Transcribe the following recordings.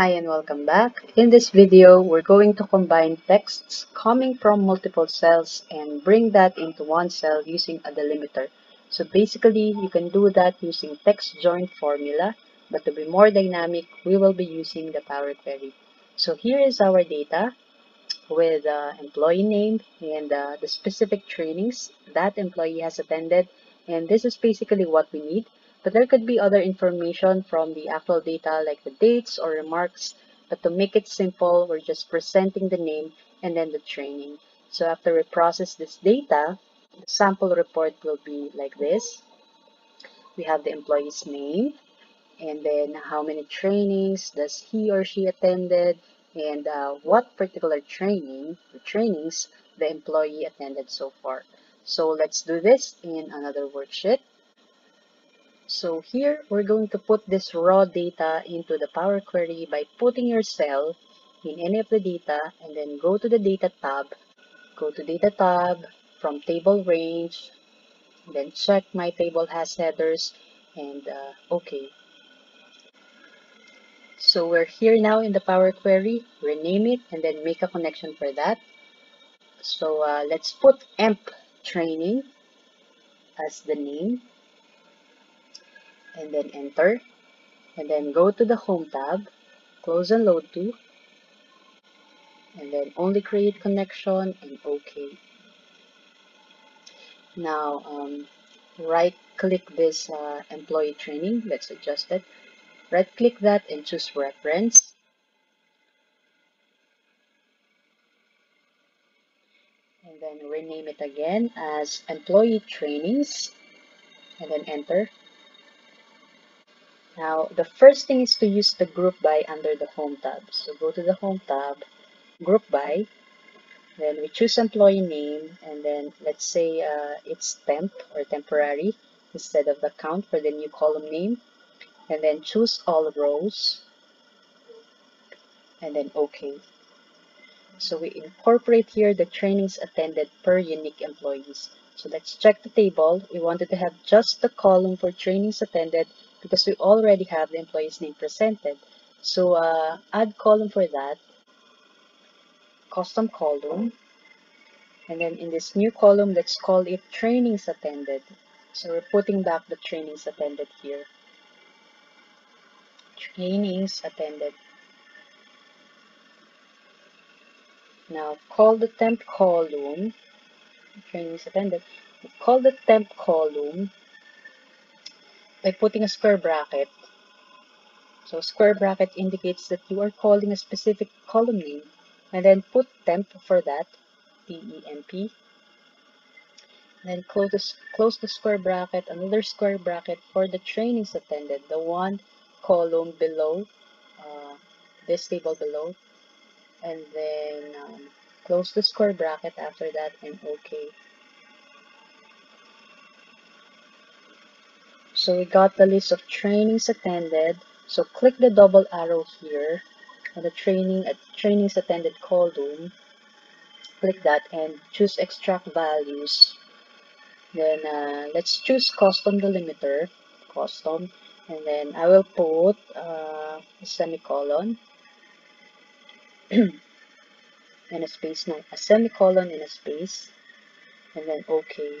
Hi and welcome back. In this video, we're going to combine texts coming from multiple cells and bring that into one cell using a delimiter. So basically, you can do that using text join formula, but to be more dynamic, we will be using the Power Query. So here is our data with uh, employee name and uh, the specific trainings that employee has attended. And this is basically what we need. But there could be other information from the actual data like the dates or remarks. But to make it simple, we're just presenting the name and then the training. So after we process this data, the sample report will be like this. We have the employee's name and then how many trainings does he or she attended and uh, what particular training, or trainings the employee attended so far. So let's do this in another worksheet. So here, we're going to put this raw data into the Power Query by putting your cell in any of the data and then go to the Data tab, go to Data tab, from Table Range, then check My Table has headers, and uh, OK. So we're here now in the Power Query, rename it, and then make a connection for that. So uh, let's put emp training as the name and then enter and then go to the home tab close and load to and then only create connection and OK. Now um, right click this uh, employee training let's adjust it right click that and choose reference. And then rename it again as employee trainings and then enter now, the first thing is to use the group by under the home tab. So go to the home tab, group by, then we choose employee name, and then let's say uh, it's temp or temporary instead of the count for the new column name. And then choose all rows, and then OK. So we incorporate here the trainings attended per unique employees. So let's check the table. We wanted to have just the column for trainings attended because we already have the employee's name presented. So uh, add column for that, custom column, and then in this new column, let's call it trainings attended. So we're putting back the trainings attended here. Trainings attended. Now call the temp column, trainings attended, call the temp column by putting a square bracket. So square bracket indicates that you are calling a specific column name and then put temp for that, T-E-M-P. Then close the, close the square bracket, another square bracket for the trainings attended, the one column below, uh, this table below. And then um, close the square bracket after that and OK. So we got the list of trainings attended. So click the double arrow here on the training at trainings attended column. Click that and choose extract values. Then uh, let's choose custom delimiter, custom, and then I will put uh, a semicolon and a space, no, a semicolon and a space, and then OK.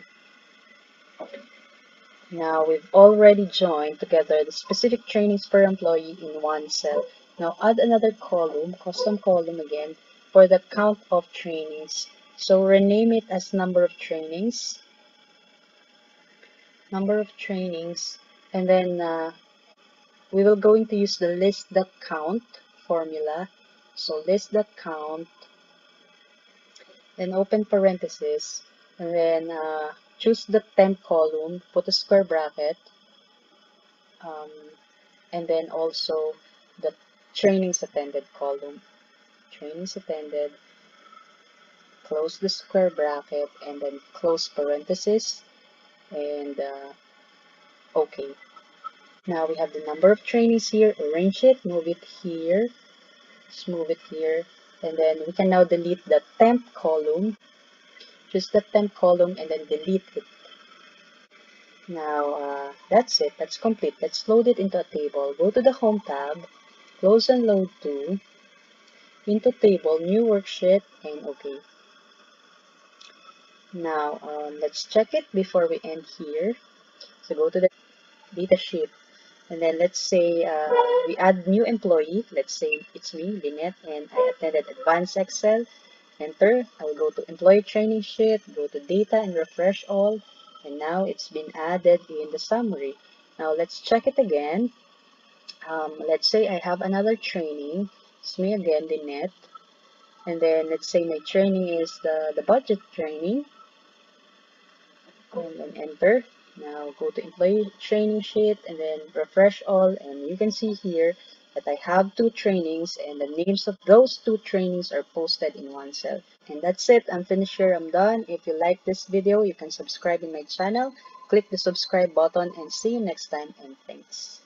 Now we've already joined together the specific trainings per employee in one cell. Now add another column, custom column again, for the count of trainings. So rename it as number of trainings. Number of trainings. And then uh, we will going to use the list.count formula. So list.count, then open parenthesis, and then uh, choose the temp column, put a square bracket, um, and then also the trainings attended column. Trainings attended, close the square bracket, and then close parenthesis, and uh, OK. Now we have the number of trainings here, arrange it, move it here, just move it here, and then we can now delete the temp column just the temp column and then delete it. Now, uh, that's it. That's complete. Let's load it into a table. Go to the Home tab, close and load to, into table, new worksheet, and okay. Now, um, let's check it before we end here. So go to the data sheet and then let's say uh, we add new employee. Let's say it's me, Lineth, and I attended advanced Excel. Enter. I'll go to employee training sheet, go to data and refresh all. And now it's been added in the summary. Now let's check it again. Um, let's say I have another training. It's me again, Lineth. And then let's say my training is the, the budget training. And then enter. Now go to employee training sheet and then refresh all and you can see here that I have two trainings and the names of those two trainings are posted in one cell. And that's it. I'm finished here. I'm done. If you like this video, you can subscribe in my channel. Click the subscribe button and see you next time and thanks.